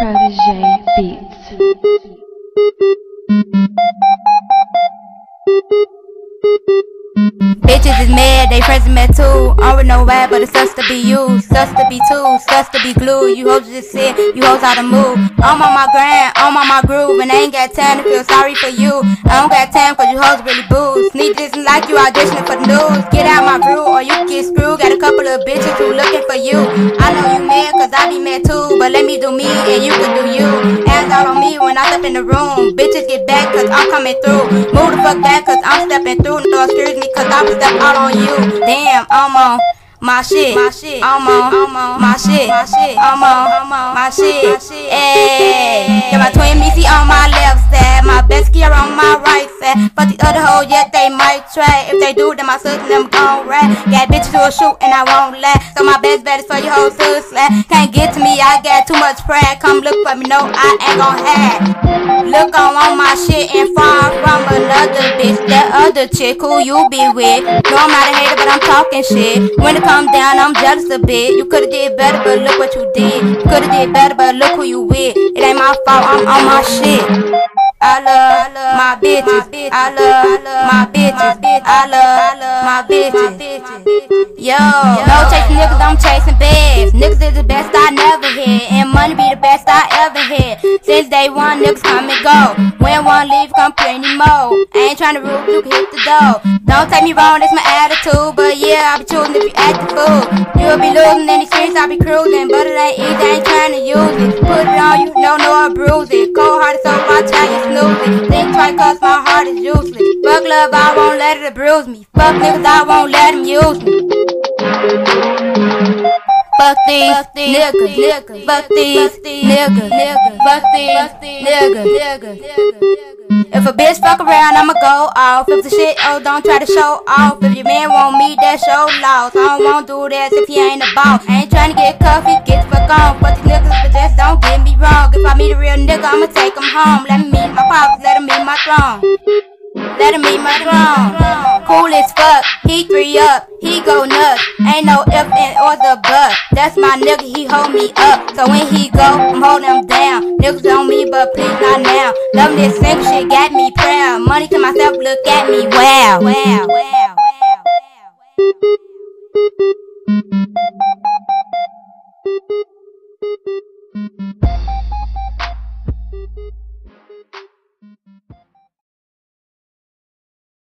Protege Beats. Bitches is mad, they friends mad too. I don't know why, but it's sus to be you, sus to be two, sus to be glue. You hoes just sit, you hoes out of move. I'm on my grind, I'm on my groove, and I ain't got time to feel sorry for you. I don't got time cause you hoes really booze. Need this like you auditioning for the news. Get out my brew or you get screwed. Got a couple of bitches who looking for you. I know you mad cause I be mad too, but let me do me and you can do you. Ass out on me when I step in the room. Bitches get back cause I'm coming through. Move the fuck back cause I'm stepping through. No I'm step out on you. Damn, I'm on. My shit, my shit, I'm on, I'm on, my shit, my shit, I'm on, I'm on, my shit, ayy. Got my twin Missy on my left side, my best gear on my right side. But the other hoe, yeah, they might try. If they do, then my sister them gon' rap. Got bitches who'll shoot and I won't lie. So my best bet is for you hoes to slap. Can't get to me, I got too much pride. Come look for me, no, I ain't gon' hide. Look on on my shit Other chick who you be with. No, I'm not a hater, but I'm talking shit. When it come down, I'm jealous a bit. You could've did better, but look what you did. You could've did better, but look who you with. It ain't my fault, I'm on my shit. I love my bitches. I love my bitches. I love my bitches. Yo, no chasing niggas, I'm chasing bags. Niggas is the best I never had, and money be the best I ever had. Since day one, niggas come and go. When one leave, come plenty more. I ain't tryna rule, you can hit the door. Don't take me wrong, that's my attitude, but yeah, I be choosing if you act the fool. You'll be losing in the streets, I be cruising, but it ain't easy, I ain't tryna use it. Put it on, you know, no, I bruise it. Cold hearted, so my child, you snoozing. Think twice, cause my heart is useless. Fuck love, I won't let it bruise me. Fuck niggas, I won't let them use me. Fuck these niggas, niggas, fuck these niggas, niggas, fuck these niggas. If a bitch fuck around, I'ma go off. If the shit, oh, don't try to show off. If your man want me, that show lost. I don't want to do that if he ain't a boss. I ain't tryna get cuffy, get the fuck on. Fuck these niggas, but just don't get me wrong. If I meet a real nigga, I'ma take him home. Let me meet my pops, let him meet my throne. Let him meet my throne. Cool as fuck, he three up, he go nuts. Ain't no if and or the but. That's my nigga, he hold me up. So when he go, I'm holding him down. Niggas on me, but please not now. Love this single shit got me proud. Money to myself, look at me, wow, wow, wow.